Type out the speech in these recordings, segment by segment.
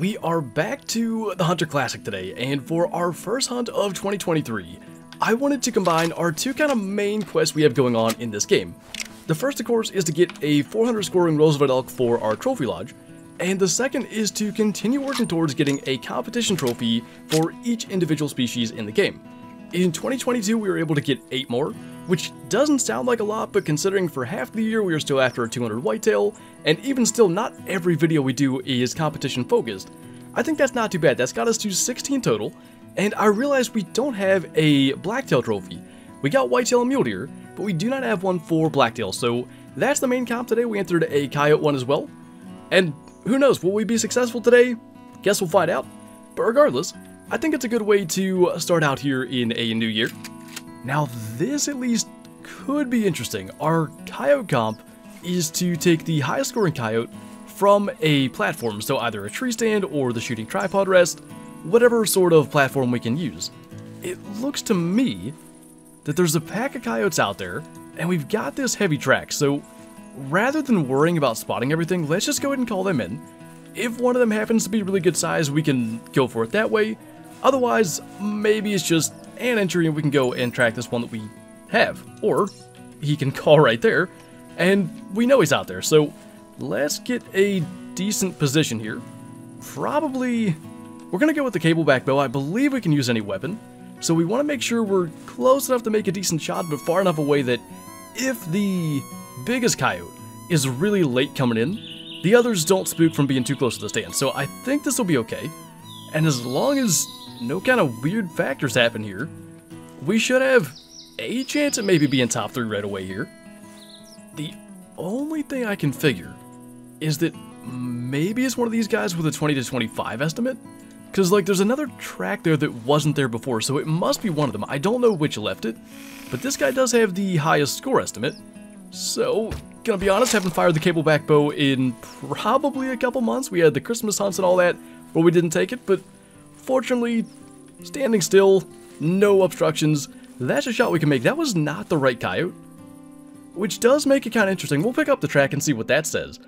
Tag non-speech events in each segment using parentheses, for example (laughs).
We are back to the Hunter Classic today, and for our first hunt of 2023, I wanted to combine our two kind of main quests we have going on in this game. The first, of course, is to get a 400 scoring Roosevelt Elk for our Trophy Lodge, and the second is to continue working towards getting a competition trophy for each individual species in the game. In 2022, we were able to get 8 more, which doesn't sound like a lot, but considering for half the year we are still after a 200 whitetail, and even still not every video we do is competition focused, I think that's not too bad. That's got us to 16 total, and I realized we don't have a blacktail trophy. We got whitetail and mule deer, but we do not have one for blacktail, so that's the main comp today. We entered a coyote one as well, and who knows, will we be successful today? Guess we'll find out. But regardless, I think it's a good way to start out here in a new year. Now this at least could be interesting. Our coyote comp is to take the highest scoring coyote from a platform, so either a tree stand or the shooting tripod rest, whatever sort of platform we can use. It looks to me that there's a pack of coyotes out there, and we've got this heavy track, so rather than worrying about spotting everything, let's just go ahead and call them in. If one of them happens to be really good size, we can go for it that way, Otherwise, maybe it's just an entry and we can go and track this one that we have. Or he can (laughs) call right there, and we know he's out there. So let's get a decent position here. Probably, we're going to go with the cable back bow. I believe we can use any weapon. So we want to make sure we're close enough to make a decent shot, but far enough away that if the biggest coyote is really late coming in, the others don't spook from being too close to the stand. So I think this will be okay. And as long as no kind of weird factors happen here. We should have a chance at maybe being top three right away here. The only thing I can figure is that maybe it's one of these guys with a 20 to 25 estimate. Because, like, there's another track there that wasn't there before, so it must be one of them. I don't know which left it, but this guy does have the highest score estimate. So, gonna be honest, haven't fired the cable back bow in probably a couple months. We had the Christmas hunts and all that, where we didn't take it, but Fortunately, standing still, no obstructions, that's a shot we can make. That was not the right coyote. Which does make it kind of interesting. We'll pick up the track and see what that says.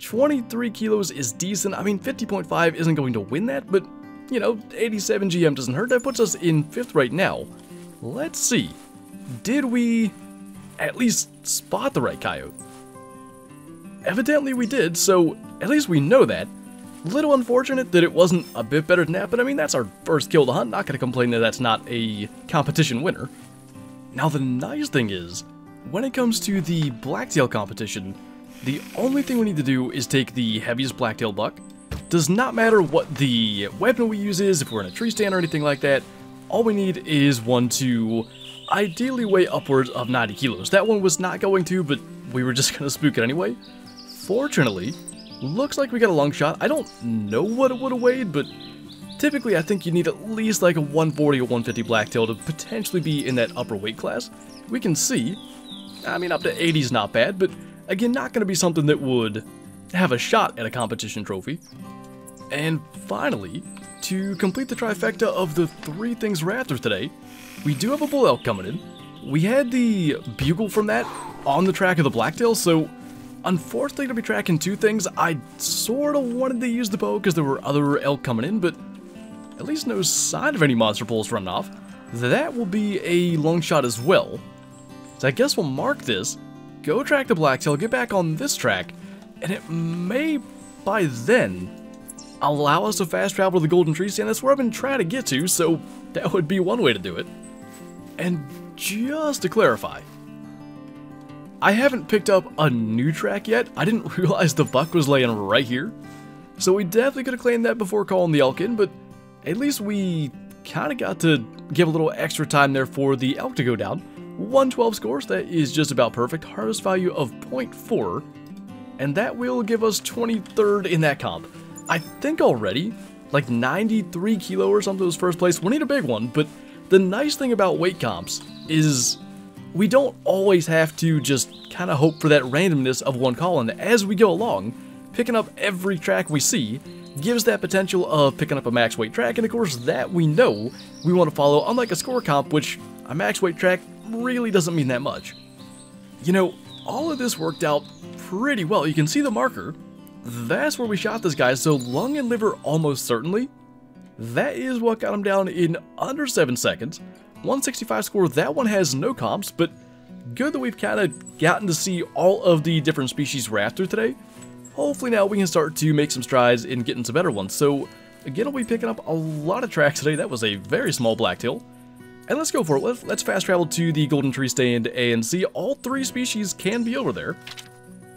23 kilos is decent. I mean, 50.5 isn't going to win that, but, you know, 87 GM doesn't hurt. That puts us in 5th right now. Let's see. Did we at least spot the right coyote? Evidently we did, so at least we know that. Little unfortunate that it wasn't a bit better than that, but I mean, that's our first kill to hunt. Not to complain that that's not a competition winner. Now, the nice thing is, when it comes to the blacktail competition, the only thing we need to do is take the heaviest blacktail buck. Does not matter what the weapon we use is, if we're in a tree stand or anything like that, all we need is one to ideally weigh upwards of 90 kilos. That one was not going to, but we were just (laughs) going to spook it anyway. Fortunately, Looks like we got a long shot. I don't know what it would have weighed, but typically I think you need at least like a 140 or 150 blacktail to potentially be in that upper weight class. We can see. I mean, up to 80 is not bad, but again, not going to be something that would have a shot at a competition trophy. And finally, to complete the trifecta of the three things we're after today, we do have a bull elk coming in. We had the bugle from that on the track of the blacktail, so Unfortunately, to be tracking two things, I sort of wanted to use the bow because there were other elk coming in, but at least no sign of any monster pulls running off. That will be a long shot as well. So I guess we'll mark this, go track the blacktail, get back on this track, and it may, by then, allow us to fast travel to the Golden Tree Stand. That's where I've been trying to get to, so that would be one way to do it. And just to clarify, I haven't picked up a new track yet. I didn't (laughs) realize the buck was laying right here. So we definitely could have claimed that before calling the elk in, but at least we kind of got to give a little extra time there for the elk to go down. 112 scores, that is just about perfect. Harvest value of 0.4, and that will give us 23rd in that comp. I think already, like 93 kilo or something was first place. We need a big one, but the nice thing about weight comps is we don't always have to just kind of hope for that randomness of one call, and as we go along, picking up every track we see gives that potential of picking up a max weight track, and of course that we know we want to follow, unlike a score comp, which a max weight track really doesn't mean that much. You know, all of this worked out pretty well. You can see the marker. that's where we shot this guy, so lung and liver almost certainly. That is what got him down in under 7 seconds. 165 score, that one has no comps, but good that we've kind of gotten to see all of the different species we're after today. Hopefully now we can start to make some strides in getting some better ones. So again, I'll be picking up a lot of tracks today. That was a very small blacktail. And let's go for it. Let's, let's fast travel to the Golden Tree Stand and see all three species can be over there.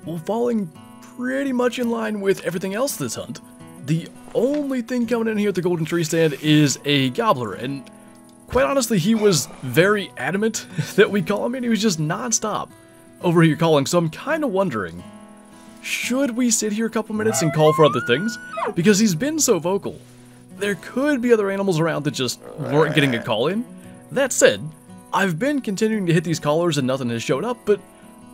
Well, falling pretty much in line with everything else this hunt. The only thing coming in here at the Golden Tree Stand is a Gobbler, and quite honestly, he was very adamant (laughs) that we call him, and he was just non-stop over here calling, so I'm kind of wondering, should we sit here a couple minutes and call for other things? Because he's been so vocal. There could be other animals around that just weren't getting a call in, that said, I've been continuing to hit these callers and nothing has showed up, but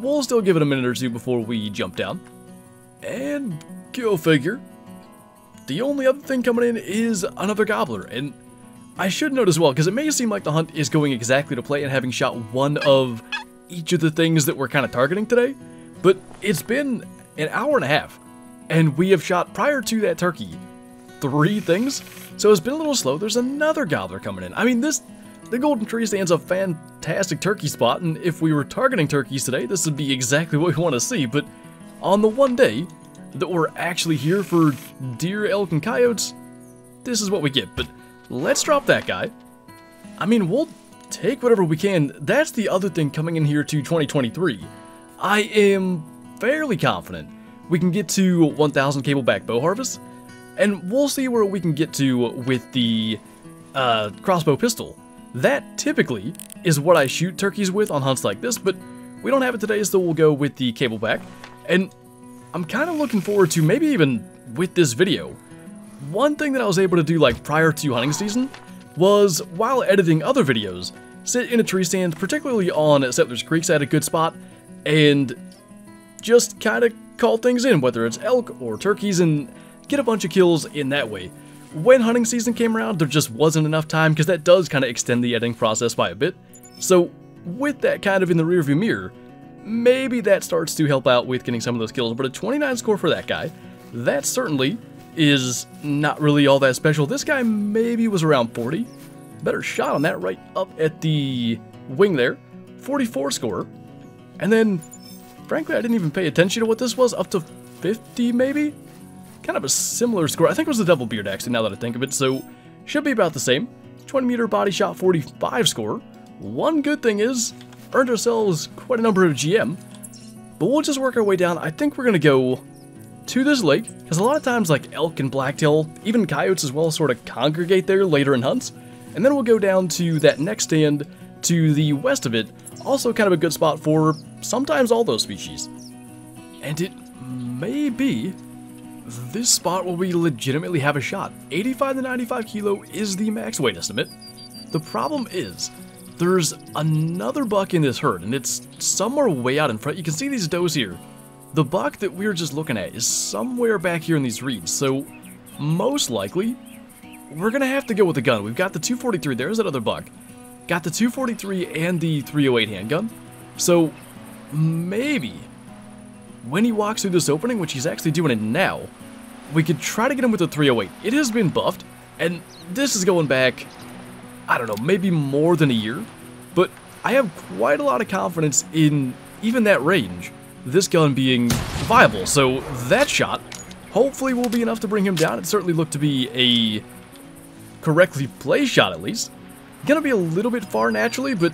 we'll still give it a minute or two before we jump down. And go figure. The only other thing coming in is another gobbler, and I should note as well, because it may seem like the hunt is going exactly to play and having shot one of each of the things that we're kind of targeting today, but it's been an hour and a half, and we have shot prior to that turkey three things, so it's been a little slow. There's another gobbler coming in. I mean, this the Golden Tree stands a fantastic turkey spot, and if we were targeting turkeys today, this would be exactly what we want to see, but on the one day that we're actually here for deer, elk, and coyotes, this is what we get, but let's drop that guy. I mean, we'll take whatever we can. That's the other thing coming in here to 2023. I am fairly confident we can get to 1,000 cableback bow harvest, and we'll see where we can get to with the uh, crossbow pistol. That typically is what I shoot turkeys with on hunts like this, but we don't have it today, so we'll go with the cableback. And I'm kind of looking forward to maybe even with this video. One thing that I was able to do like prior to hunting season was while editing other videos, sit in a tree stand, particularly on Settlers Creek, so I had a good spot, and just kind of call things in, whether it's elk or turkeys, and get a bunch of kills in that way when hunting season came around, there just wasn't enough time because that does kind of extend the editing process by a bit. So with that kind of in the rearview mirror, maybe that starts to help out with getting some of those kills. But a 29 score for that guy, that's certainly is not really all that special. This guy maybe was around 40. Better shot on that right up at the wing there. 44 score. And then, frankly, I didn't even pay attention to what this was. Up to 50 maybe? kind of a similar score. I think it was the double beard actually, now that I think of it, so should be about the same. 20 meter body shot 45 score. One good thing is, earned ourselves quite a number of GM, but we'll just work our way down. I think we're going to go to this lake, because a lot of times like elk and blacktail, even coyotes as well, sort of congregate there later in hunts. And then we'll go down to that next stand to the west of it, also kind of a good spot for sometimes all those species. And it may be this spot where we legitimately have a shot. 85 to 95 kilo is the max weight estimate. The problem is, there's another buck in this herd, and it's somewhere way out in front. You can see these does here. The buck that we are just looking at is somewhere back here in these reeds, so most likely, we're going to have to go with the gun. We've got the 243, there's another buck. Got the 243 and the 308 handgun, so maybe when he walks through this opening, which he's actually doing it now, we could try to get him with the 308. It has been buffed, and this is going back, I don't know, maybe more than a year, but I have quite a lot of confidence in even that range, this gun being viable. So that shot hopefully will be enough to bring him down. It certainly looked to be a correctly placed shot at least. Gonna be a little bit far naturally, but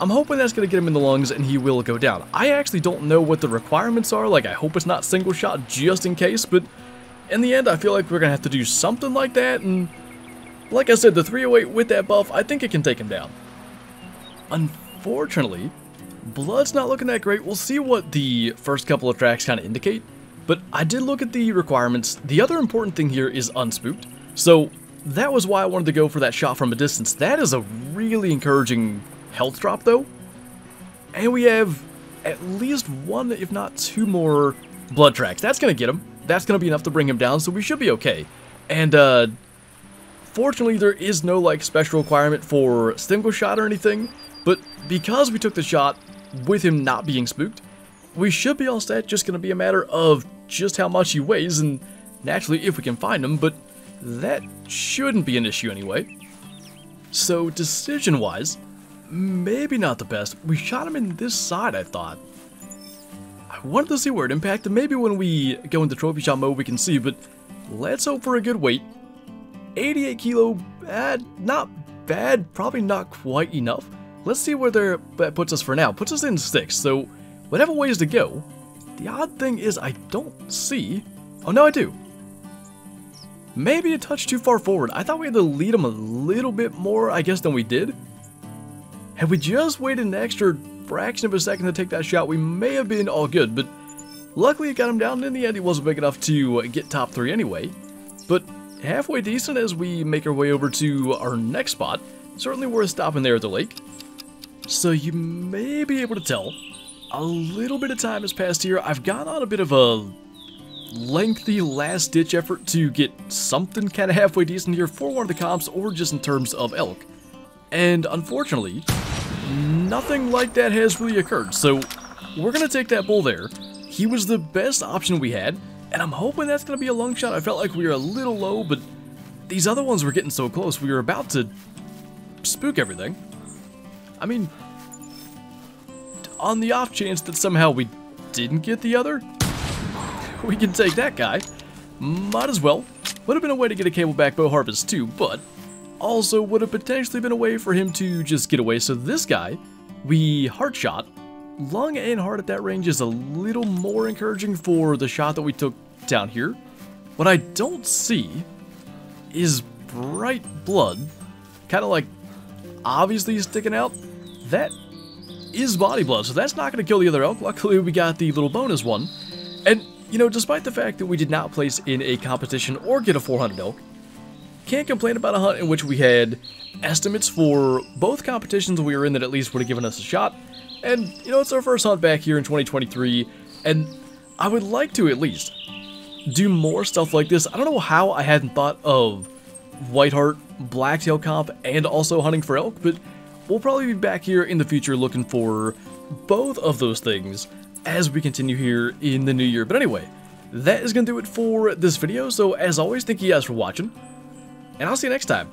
I'm hoping that's to get him in the lungs and he will go down. I actually don't know what the requirements are, like I hope it's not single shot just in case, but in the end I feel like we're to have to do something like that, and like I said, the 308 with that buff, I think it can take him down. Unfortunately, blood's not looking that great. We'll see what the first couple of tracks kind of indicate, but I did look at the requirements. The other important thing here is unspooked, so that was why I wanted to go for that shot from a distance. That is a really encouraging health drop though. And we have at least one, if not two more blood tracks. That's going to get him. That's going to be enough to bring him down, so we should be okay. And, uh, fortunately, there is no, like, special requirement for single shot or anything, but because we took the shot with him not being spooked, we should be all set, just to be a matter of just how much he weighs, and naturally if we can find him, but that shouldn't be an issue anyway. So decision-wise, maybe not the best. We shot him in this side, I thought. I wanted to see where it impacted. Maybe when we go into trophy shot mode we can see, but let's hope for a good weight. 88 kilo, bad, not bad, probably not quite enough. Let's see where that puts us for now. Puts us in 6, so whatever ways to go. The odd thing is I don't see... Oh, no, I do. Maybe a touch too far forward. I thought we had to lead him a little bit more, I guess, than we did. Had we just waited an extra fraction of a second to take that shot, we may have been all good, but luckily it got him down, and in the end he wasn't big enough to uh, get top three anyway. But halfway decent as we make our way over to our next spot. Certainly worth stopping there at the lake. So you may be able to tell, a little bit of time has passed here. I've gone on a bit of a lengthy last-ditch effort to get something kind of halfway decent here for one of the comps or just in terms of elk. And unfortunately, nothing like that has really occurred. So we're going to take that bull there. He was the best option we had, and I'm hoping that's going to be a long shot. I felt like we were a little low, but these other ones were getting so close. We were about to spook everything. I mean, on the off chance that somehow we didn't get the other, (laughs) we can take that guy. Might as well. Would have been a way to get a cableback bow harvest too, but also would have potentially been a way for him to just get away. So this guy, we heart shot. Lung and heart at that range is a little more encouraging for the shot that we took down here. What I don't see is bright blood, kind of like obviously sticking out, that is body blood, so that's not going to kill the other elk. Luckily, we got the little bonus one. And, you know, despite the fact that we did not place in a competition or get a 400 elk, can't complain about a hunt in which we had estimates for both competitions we were in that at least would have given us a shot. And, you know, it's our first hunt back here in 2023, and I would like to at least do more stuff like this. I don't know how I hadn't thought of Whiteheart, Blacktail comp, and also hunting for elk, but we'll probably be back here in the future looking for both of those things as we continue here in the new year. But anyway, that is going to do it for this video, so as always, thank you guys for watching, and I'll see you next time.